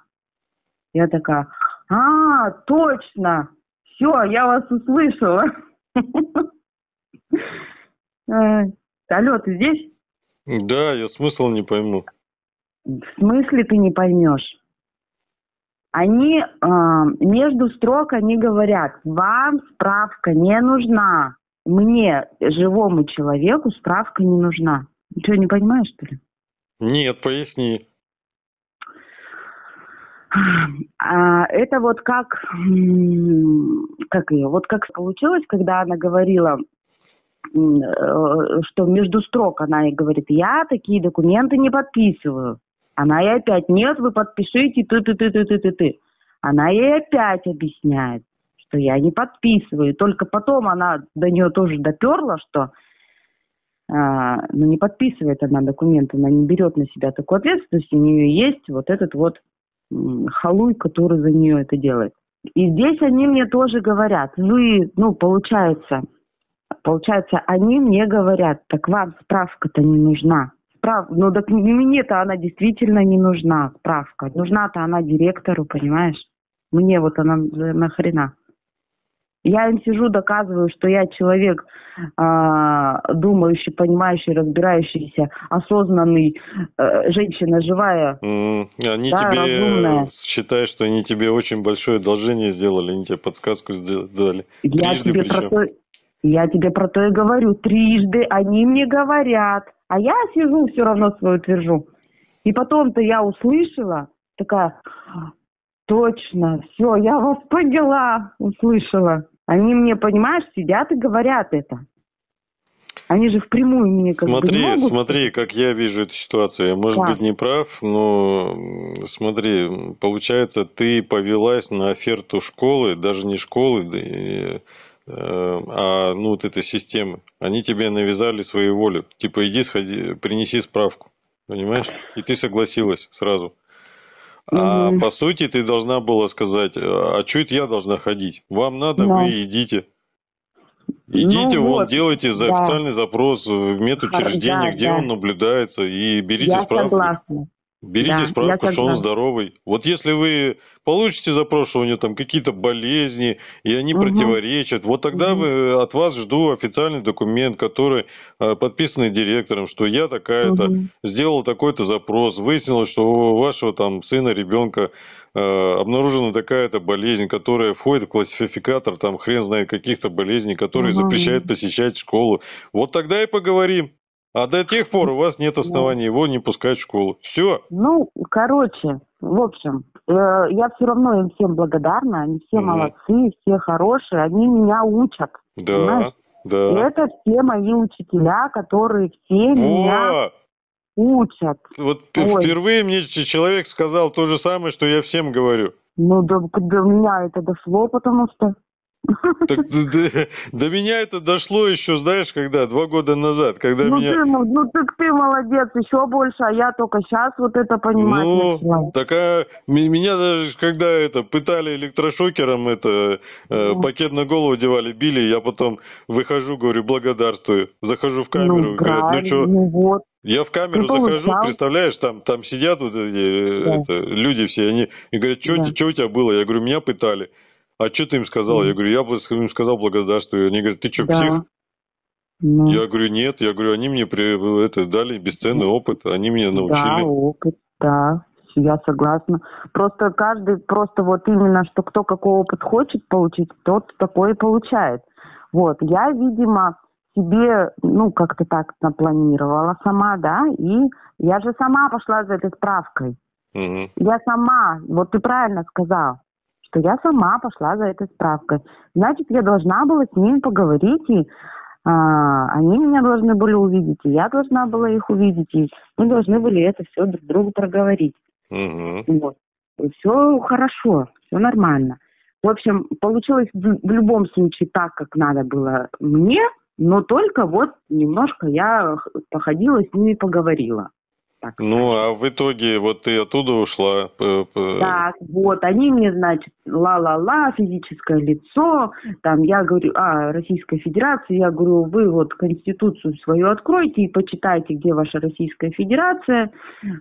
Я такая, а, точно, все, я вас услышала. Э, алло, ты здесь? Да, я смысл не пойму. В смысле ты не поймешь? Они э, между строк они говорят, вам справка не нужна. Мне, живому человеку, справка не нужна. Ты что, не понимаешь, что ли? Нет, поясни. А, это вот как, как ее, вот как получилось, когда она говорила, э, что между строк она ей говорит, я такие документы не подписываю. Она ей опять, нет, вы подпишите, ты, ты, ты, ты, ты, ты, ты. Она ей опять объясняет, что я не подписываю. Только потом она до нее тоже доперла, что а, ну, не подписывает она документы, она не берет на себя такую ответственность, у нее есть вот этот вот халуй, который за нее это делает. И здесь они мне тоже говорят, вы, ну, получается, получается, они мне говорят, так вам справка-то не нужна. Справ... Ну, так мне-то она действительно не нужна, справка. Нужна-то она директору, понимаешь? Мне вот она нахрена. Я им сижу, доказываю, что я человек э, думающий, понимающий, разбирающийся, осознанный, э, женщина живая, mm, они да, тебе разумная. считают, что они тебе очень большое одолжение сделали, они тебе подсказку сделали. Я тебе, про то, я тебе про то и говорю. Трижды они мне говорят, а я сижу, все равно свою твержу. И потом-то я услышала, такая, точно, все, я вас поняла, услышала. Они мне, понимаешь, сидят и говорят это. Они же впрямую мне как смотри, бы не могут... Смотри, как я вижу эту ситуацию. Я, может да. быть, не прав, но смотри, получается, ты повелась на оферту школы, даже не школы, э, а ну вот этой системы. Они тебе навязали свою волю. Типа, иди, сходи, принеси справку. Понимаешь? И ты согласилась сразу. А по сути ты должна была сказать, а что это я должна ходить? Вам надо, да. вы идите. Идите, ну, вот, делайте за да. официальный запрос в медучреждение, да, где да. он наблюдается, и берите я справку. Согласна. Берите да, справку, что он здоровый. Вот если вы получите него там какие-то болезни, и они угу. противоречат, вот тогда угу. вы, от вас жду официальный документ, который э, подписанный директором, что я такая-то, угу. сделал такой-то запрос, выяснилось, что у вашего там сына, ребенка э, обнаружена такая-то болезнь, которая входит в классификатор, там хрен знает каких-то болезней, которые угу. запрещают посещать школу. Вот тогда и поговорим. А до тех пор у вас нет оснований его не пускать в школу. Все. Ну, короче, в общем, э, я все равно им всем благодарна. Они все mm. молодцы, все хорошие. Они меня учат. Да, понимаешь? да. И это все мои учителя, которые все О! меня учат. Вот Ой. впервые мне человек сказал то же самое, что я всем говорю. Ну, до, до меня это дошло, потому что Так до, до меня это дошло еще, знаешь, когда? Два года назад, когда ну, меня... Ты, ну, ну так ты молодец, еще больше, а я только сейчас вот это понимать ну, начала. так а меня даже, когда это, пытали электрошокером, это, э, Ну. пакет на голову девали, били, я потом выхожу, говорю, благодарствую. Захожу в камеру, ну, говорят, ну что... ну вот. Я в камеру Ты захожу, получал. представляешь, там, там сидят вот эти, Да. это, люди все, они и говорят, что Да. у тебя было? Я говорю, меня пытали. А что ты им сказал? Я говорю, я бы им сказал благодарствую. Они говорят, ты что, да. псих? Ну, Я говорю, нет. Я говорю, они мне при, это, дали бесценный опыт, они меня да, научили. опыт, да, я согласна. Просто каждый, просто вот именно, что кто какой опыт хочет получить, тот такой и получает. Вот, я, видимо, себе, ну, как-то так напланировала сама, да, и я же сама пошла за этой справкой. Мгм. Я сама, вот ты правильно сказал, что я сама пошла за этой справкой. Значит, я должна была с ними поговорить, и а, они меня должны были увидеть, и я должна была их увидеть, и мы должны были это все друг другу проговорить. Мгм. Вот. Все хорошо, все нормально. В общем, получилось в, в любом случае так, как надо было мне, но только вот немножко я походила с ними, поговорила. Так Ну, а в итоге вот ты оттуда ушла. Так, вот, они мне, значит, ла-ла-ла, физическое лицо, там, я говорю, а, Российская Федерация, я говорю, вы вот Конституцию свою откройте и почитайте, где ваша Российская Федерация,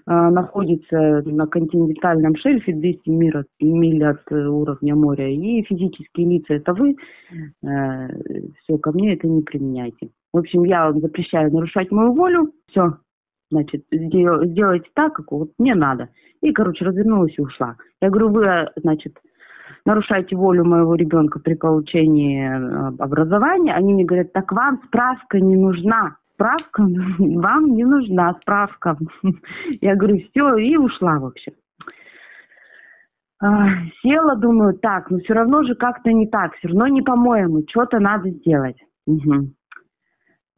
а, находится на континентальном шельфе 200 миль от, миль от э, уровня моря, и физические лица, это вы, все, ко мне это не применяйте. В общем, я вам запрещаю нарушать мою волю, все, значит, сдел- сделайте так, как вот мне надо. И, короче, развернулась и ушла. Я говорю, вы, значит, нарушаете волю моего ребенка при получении э, образования. Они мне говорят, так вам справка не нужна. Справка вам не нужна, справка. Я говорю, все, и ушла, в общем. А, Села, думаю, так, но все равно же как-то не так, все равно не по-моему, что-то надо сделать.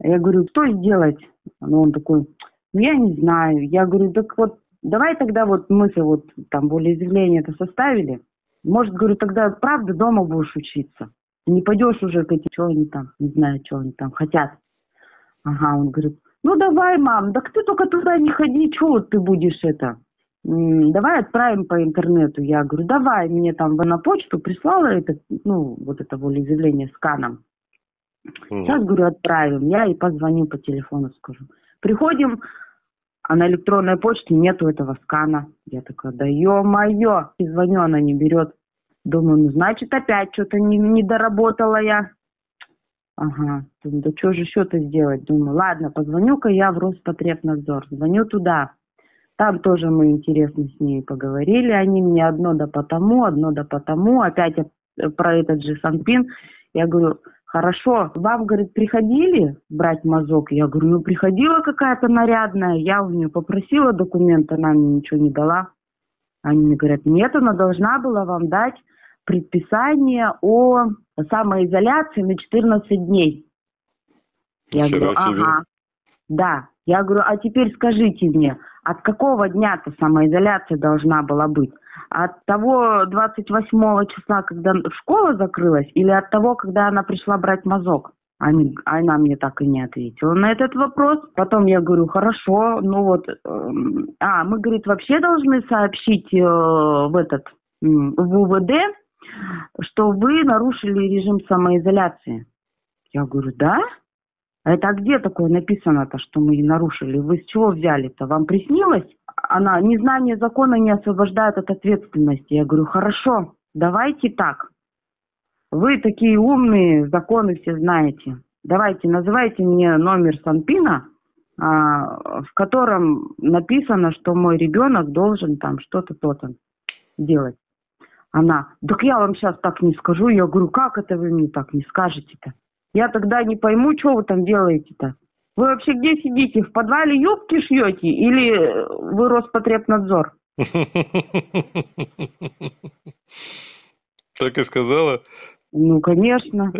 Я говорю, что сделать? Ну, он такой, ну, я не знаю. Я говорю, так вот, давай тогда вот мы-то вот там волеизъявление это составили. Может, говорю, тогда правда дома будешь учиться. Не пойдешь уже к этим, что они там, не знаю, что они там хотят. Ага, он говорит, ну давай, мам, так ты только туда не ходи, что вот ты будешь это, давай отправим по интернету. Я говорю, давай, мне там на почту прислала это, ну, вот это волеизъявление сканом. Сейчас, говорю, отправим. Я и позвоню по телефону, скажу. Приходим, а на электронной почте нету этого скана. Я такая, да ё-моё. И звоню, она не берет. Думаю, ну, значит, опять что-то не, не доработала я. Ага. Думаю, да что же еще-то сделать? Думаю, ладно, позвоню-ка я в Роспотребнадзор. Звоню туда. Там тоже мы интересно с ней поговорили. Они мне одно да потому, одно да потому. Опять про этот же Санпин. Я говорю, хорошо, вам, говорит, приходили брать мазок? Я говорю, ну приходила какая-то нарядная. Я у нее попросила документ, она мне ничего не дала. Они мне говорят, нет, она должна была вам дать предписание о самоизоляции на 14 дней. Я Ничего говорю, ага. Да. Я говорю, а теперь скажите мне, от какого дня-то самоизоляция должна была быть? От того 28 числа, когда школа закрылась, или от того, когда она пришла брать мазок? Они, она мне так и не ответила на этот вопрос. Потом я говорю, хорошо, ну вот, эм, а, мы, говорит, вообще должны сообщить э, в этот, м, в УВД, что вы нарушили режим самоизоляции. Я говорю, да? А это где такое написано-то, что мы нарушили? Вы с чего взяли-то? Вам приснилось? Она, незнание закона не освобождает от ответственности. Я говорю, хорошо, давайте так. Вы такие умные, законы все знаете. Давайте, называйте мне номер Санпина, а, в котором написано, что мой ребенок должен там что-то то-то делать. Она, так я вам сейчас так не скажу. Я говорю, как это вы мне так не скажете-то? Я тогда не пойму, что вы там делаете-то. Вы вообще где сидите? В подвале юбки шьете или э, вы Роспотребнадзор? Так и сказала? Ну, конечно.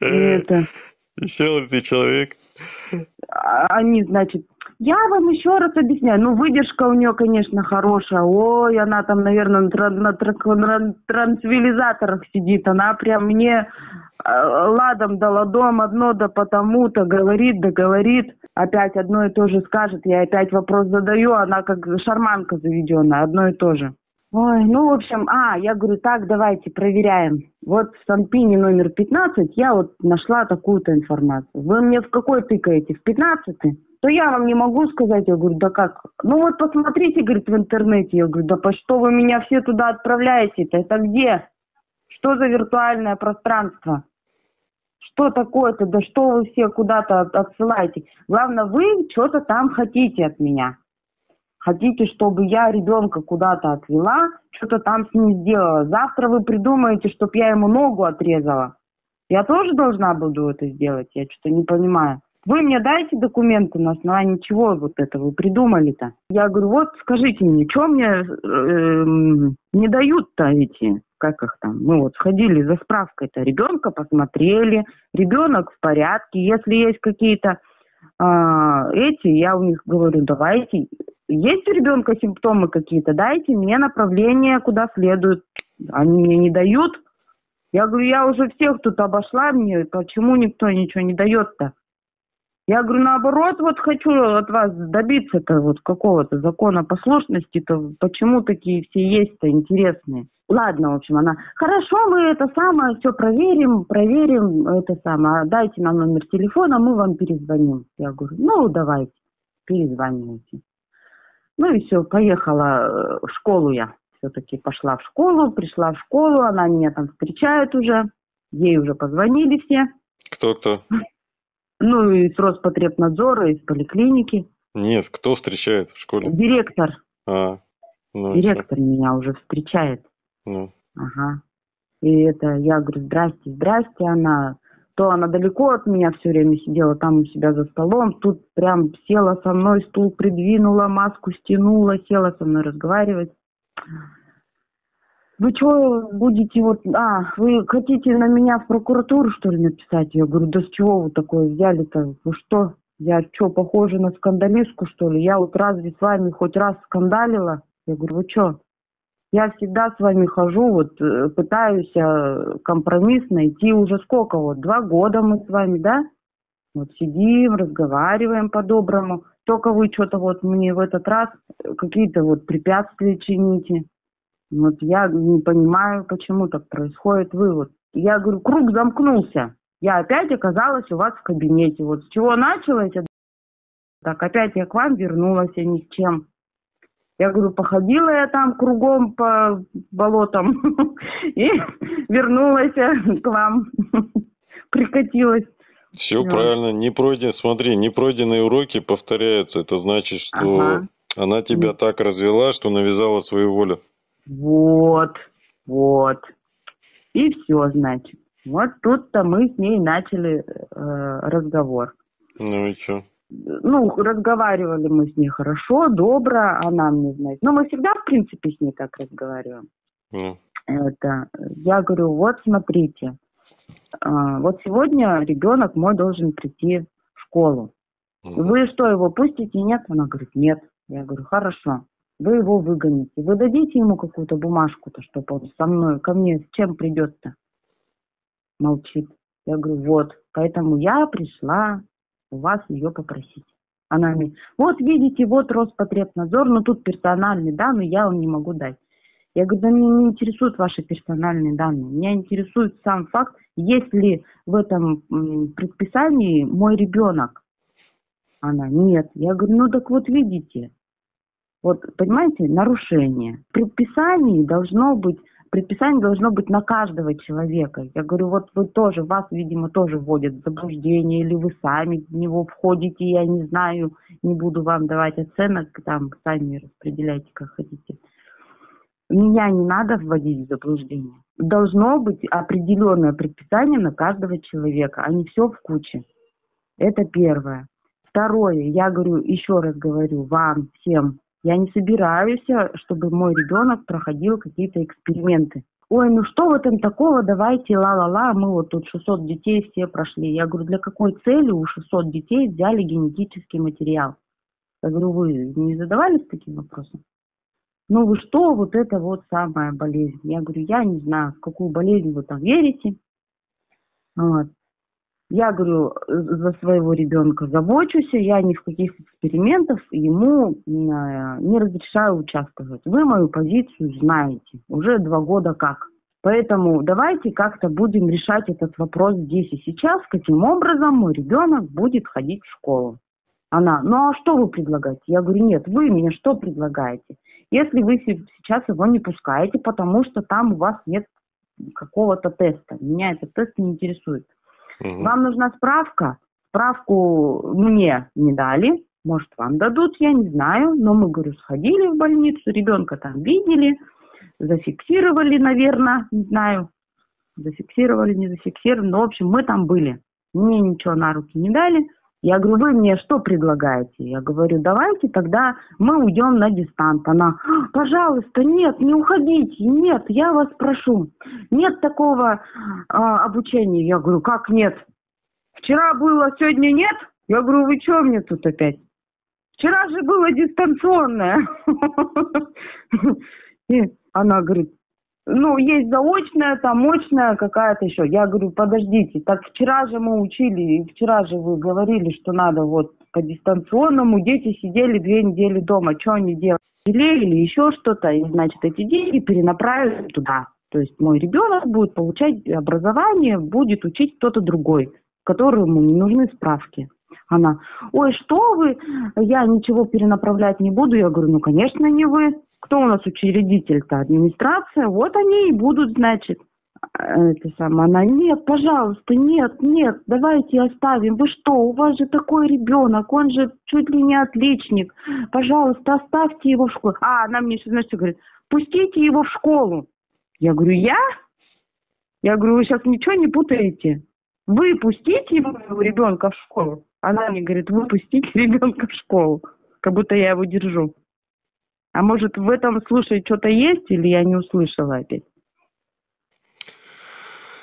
Это, Веселый ты человек. а- они, значит, Я вам еще раз объясняю. Ну, выдержка у нее, конечно, хорошая. Ой, она там, наверное, на, тран- на трак- на трансвилизаторах сидит. Она прям мне э, ладом да ладом, одно да потому-то, говорит да говорит. Опять одно и то же скажет. Я опять вопрос задаю, она как шарманка заведенная, одно и то же. Ой, ну, в общем, а, я говорю, так, давайте проверяем. Вот в Санпине номер 15 я вот нашла такую-то информацию. Вы мне в какой тыкаете? В 15 то я вам не могу сказать. Я говорю, да как? Ну вот посмотрите, говорит, в интернете. Я говорю, да по что вы меня все туда отправляете-то? Это где? Что за виртуальное пространство? Что такое-то? Да что вы все куда-то от- отсылаете? Главное, вы что-то там хотите от меня. Хотите, чтобы я ребенка куда-то отвела, что-то там с ним сделала. Завтра вы придумаете, чтобы я ему ногу отрезала. Я тоже должна буду это сделать? Я что-то не понимаю. Вы мне дайте документы, на основании чего вот это вы придумали-то? Я говорю, вот скажите мне, что мне эм, не дают-то эти, как их там, мы вот сходили за справкой-то, ребенка посмотрели, ребенок в порядке, если есть какие-то а, эти, я у них говорю, давайте, есть у ребенка симптомы какие-то, дайте мне направление, куда следует. Они мне не дают. Я говорю, я уже всех тут обошла, мне почему никто ничего не дает-то? Я говорю, наоборот, вот хочу от вас добиться-то вот какого-то закона послушности-то, почему такие все есть-то интересные. Ладно, в общем, она, хорошо, мы это самое все проверим, проверим это самое, дайте нам номер телефона, мы вам перезвоним. Я говорю, ну, давайте, перезванивайте. Ну и все, поехала э, в школу я. Все-таки пошла в школу, пришла в школу, она меня там встречает уже, ей уже позвонили все. Кто-кто? Ну и с Роспотребнадзора, и с поликлиники. Нет, кто встречает в школе? Директор, А, ну, директор меня уже встречает. ну. Ага. И это, я говорю, здрасте, здрасте, она, то она далеко от меня все время сидела там у себя за столом, тут прям села со мной, стул придвинула, маску стянула, села со мной разговаривать. Вы что будете вот, а, вы хотите на меня в прокуратуру, что ли, написать? Я говорю, да с чего вы такое взяли-то? Вы что, я что, похожа на скандалистку, что ли? Я вот разве с вами хоть раз скандалила? Я говорю, вы что? Я всегда с вами хожу, вот э, пытаюсь э, компромисс найти уже сколько вот, два года мы с вами, да? Вот сидим, разговариваем по-доброму. Только вы что-то вот мне в этот раз какие-то вот препятствия чините. Вот я не понимаю, почему так происходит. Вы вот, я говорю, круг замкнулся. Я опять оказалась у вас в кабинете. Вот с чего началось, так опять я к вам вернулась, а ни с чем. Я говорю, походила я там кругом по болотам и вернулась к вам, прикатилась. Все Да. правильно, не пройден, смотри, не пройденные уроки повторяются. Это значит, что Ага. она тебя так развела, что навязала свою волю. Вот, вот. И все, значит. Вот тут-то мы с ней начали э, разговор. Ну и что? Ну, разговаривали мы с ней хорошо, добро, она мне знает. Но мы всегда, в принципе, с ней так разговариваем. Ну, Это, я говорю, вот смотрите, а, вот сегодня ребенок мой должен прийти в школу. ну, Вы что, его пустите? Нет? Она говорит, нет. Я говорю, хорошо. Вы его выгоните. Вы дадите ему какую-то бумажку-то, чтобы он со мной, ко мне с чем придет-то? Молчит. Я говорю, вот. Поэтому я пришла у вас ее попросить. Она мне, вот видите, вот Роспотребнадзор, но тут персональные данные я вам не могу дать. Я говорю, да меня не интересуют ваши персональные данные. Меня интересует сам факт, есть ли в этом предписании мой ребенок. Она, нет. Я говорю, ну так вот видите, вот, понимаете, нарушение. В предписании должно быть, предписание должно быть на каждого человека. Я говорю, вот вы тоже, вас, видимо, тоже вводят в заблуждение, или вы сами в него входите, я не знаю, не буду вам давать оценок, там, сами распределяйте, как хотите. Меня не надо вводить в заблуждение. Должно быть определенное предписание на каждого человека, а не все в куче. Это первое. Второе, я говорю, еще раз говорю вам всем, я не собираюсь, э, чтобы мой ребенок проходил какие-то эксперименты. Ой, ну что в этом такого, давайте, ла-ла-ла, мы вот тут 600 детей все прошли. Я говорю, для какой цели у 600 детей взяли генетический материал? Я говорю, вы не задавались таким вопросом? Ну вы что, вот это вот самая болезнь. Я говорю, я не знаю, в какую болезнь вы там верите. Вот. Я говорю, за своего ребенка забочусь, я ни в каких экспериментах ему не разрешаю участвовать. Вы мою позицию знаете, уже два года как. Поэтому давайте как-то будем решать этот вопрос здесь и сейчас, каким образом мой ребенок будет ходить в школу. Она, ну а что вы предлагаете? Я говорю, нет, вы мне что предлагаете? Если вы сейчас его не пускаете, потому что там у вас нет какого-то теста, меня этот тест не интересует. Угу. Вам нужна справка? Справку мне не дали, может, вам дадут, я не знаю, но мы, говорю, сходили в больницу, ребенка там видели, зафиксировали, наверное, не знаю, зафиксировали, не зафиксировали, но, в общем, мы там были. Мне ничего на руки не дали. Я говорю, вы мне что предлагаете? Я говорю, давайте тогда мы уйдем на дистант. Она, пожалуйста, нет, не уходите, нет, я вас прошу. Нет такого а, обучения. Я говорю, как нет? Вчера было, сегодня нет? Я говорю, вы что мне тут опять? Вчера же было дистанционное. Она говорит, ну, есть заочная, там, очная какая-то еще. Я говорю, подождите, так вчера же мы учили, вчера же вы говорили, что надо вот по дистанционному, дети сидели две недели дома, что они делали? или еще что-то, и, значит, эти деньги перенаправили туда. То есть мой ребенок будет получать образование, будет учить кто-то другой, которому не нужны справки. Она, ой, что вы, я ничего перенаправлять не буду. Я говорю, ну, конечно, не вы. Кто у нас учредитель-то? Администрация. Вот они и будут, значит. Это самое, она, нет, пожалуйста, нет, нет, давайте оставим. Вы что, у вас же такой ребенок, он же чуть ли не отличник. Пожалуйста, оставьте его в школу. А, она мне, знаешь, что говорит, пустите его в школу. Я говорю, я? Я говорю, вы сейчас ничего не путаете. Вы пустите его ребенка в школу. Она мне говорит, выпустите ребенка в школу, как будто я его держу. А может, в этом случае что-то есть, или я не услышала опять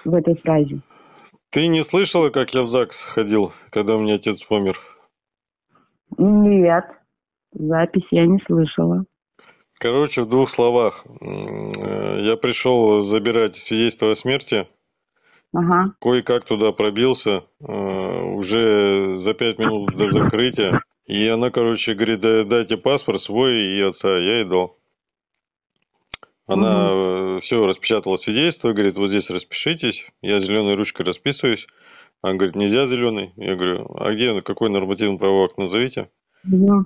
в этой фразе? Ты не слышала, как я в ЗАГС ходил, когда у меня отец помер? Нет, запись я не слышала. Короче, в двух словах. Я пришел забирать свидетельство о смерти Ага. Кое-как туда пробился, э, уже за пять минут до закрытия. И она, короче, говорит, дайте паспорт свой и отца. Я и дал. Она угу. все распечатала свидетельство, говорит, вот здесь распишитесь. Я зеленой ручкой расписываюсь. Она говорит, нельзя зеленый. Я говорю, а где, какой нормативный правовой акт назовите? Угу.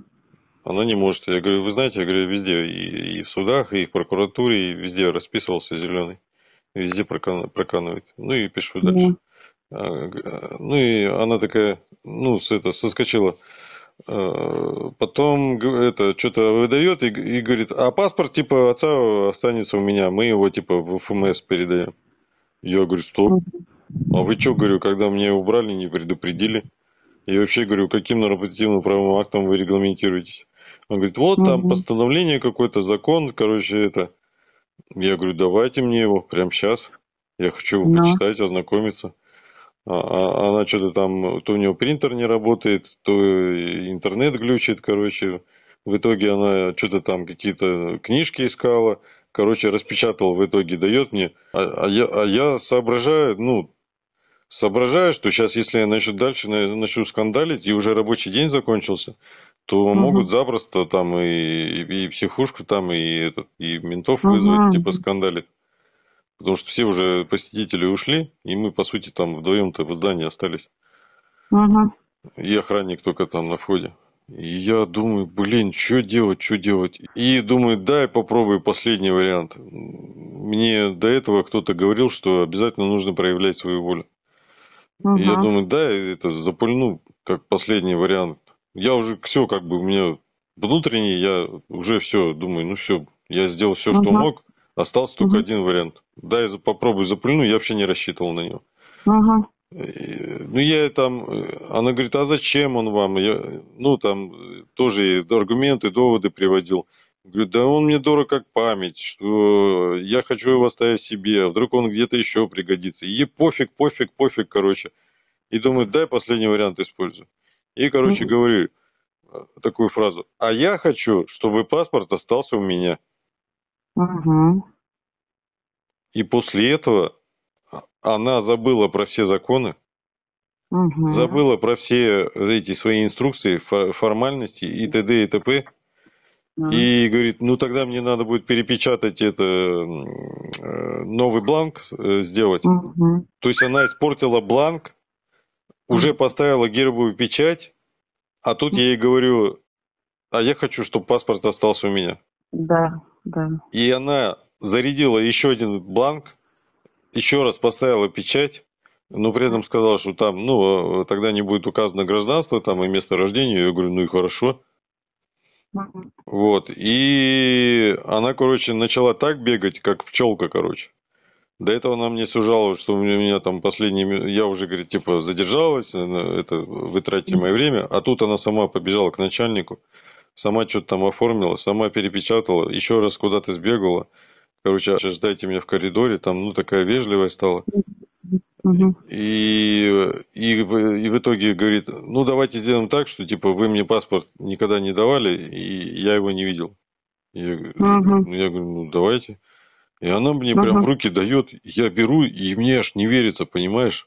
Она не может. Я говорю, вы знаете, я говорю, везде, и, и в судах, и в прокуратуре, и везде расписывался зеленый везде прокан, проканывает. Ну и пишу дальше. Mm. Ну и она такая, ну, с это, соскочила. А, потом это что-то выдает и, и говорит, а паспорт типа отца останется у меня, мы его типа в ФМС передаем. Я говорю, стоп. А вы что, говорю, когда мне убрали, не предупредили? И вообще, говорю, каким нормативным правовым актом вы регламентируетесь? Он говорит, вот там постановление какой-то, закон, короче, это. Я говорю, давайте мне его прямо сейчас. Я хочу его Но. Почитать, ознакомиться. А, а она что-то там, то у него принтер не работает, то интернет глючит, короче. В итоге она что-то там какие-то книжки искала. Короче, распечатал в итоге, дает мне. А, а, я, а я соображаю, ну, соображаю, что сейчас, если я начну дальше начну скандалить, и уже рабочий день закончился, то угу. могут запросто там и, и, и психушку там, и, этот, и ментов угу. вызвать, типа скандалить. Потому что все уже посетители ушли, и мы, по сути, там вдвоем-то в здании остались. Угу. И охранник только там на входе. И я думаю, блин, что делать, что делать? И думаю, дай попробую последний вариант. Мне до этого кто-то говорил, что обязательно нужно проявлять свою волю. Угу. И я думаю, да, это запульну как последний вариант. Я уже все, как бы, у меня внутренний, я уже все, думаю, ну все, я сделал все, угу. что мог. Остался только угу. один вариант. Да, я попробую запульну, я вообще не рассчитывал на него. Угу. Ну, я там, э, она говорит, а зачем он вам? Я, ну, там, тоже аргументы, доводы приводил. Говорю, да он мне дорог как память, что я хочу его оставить себе, а вдруг он где-то еще пригодится. И пофиг, пофиг, пофиг, короче. И думаю, дай последний вариант использую. И, короче, mm-hmm. говорю, такую фразу. А я хочу, чтобы паспорт остался у меня. Угу. И после этого она забыла про все законы, Угу. забыла про все эти свои инструкции, фо- формальности и т.д. и т.п. И говорит, ну тогда мне надо будет перепечатать это э, новый бланк э, сделать. Угу. То есть она испортила бланк, уже поставила гербовую печать, а тут я ей говорю, а я хочу, чтобы паспорт остался у меня. Да, да. И она зарядила еще один бланк, еще раз поставила печать, но при этом сказала, что там, ну, тогда не будет указано гражданство, там и место рождения. Я говорю, ну и хорошо. Вот. И она, короче, начала так бегать, как пчелка, короче. До этого она мне все жаловалась, что у меня, там последние... Я уже, говорит, типа, задержалась, это вы тратите мое время. А тут она сама побежала к начальнику, сама что-то там оформила, сама перепечатала, еще раз куда-то сбегала. Короче, сейчас ждайте меня в коридоре, там, ну, такая вежливая стала. И, и, в- и в итоге говорит, ну давайте сделаем так, что типа вы мне паспорт никогда не давали, и я его не видел. Я, ну, я говорю, ну давайте. И она мне прям Мгм. в руки дает, я беру, и мне аж не верится, понимаешь?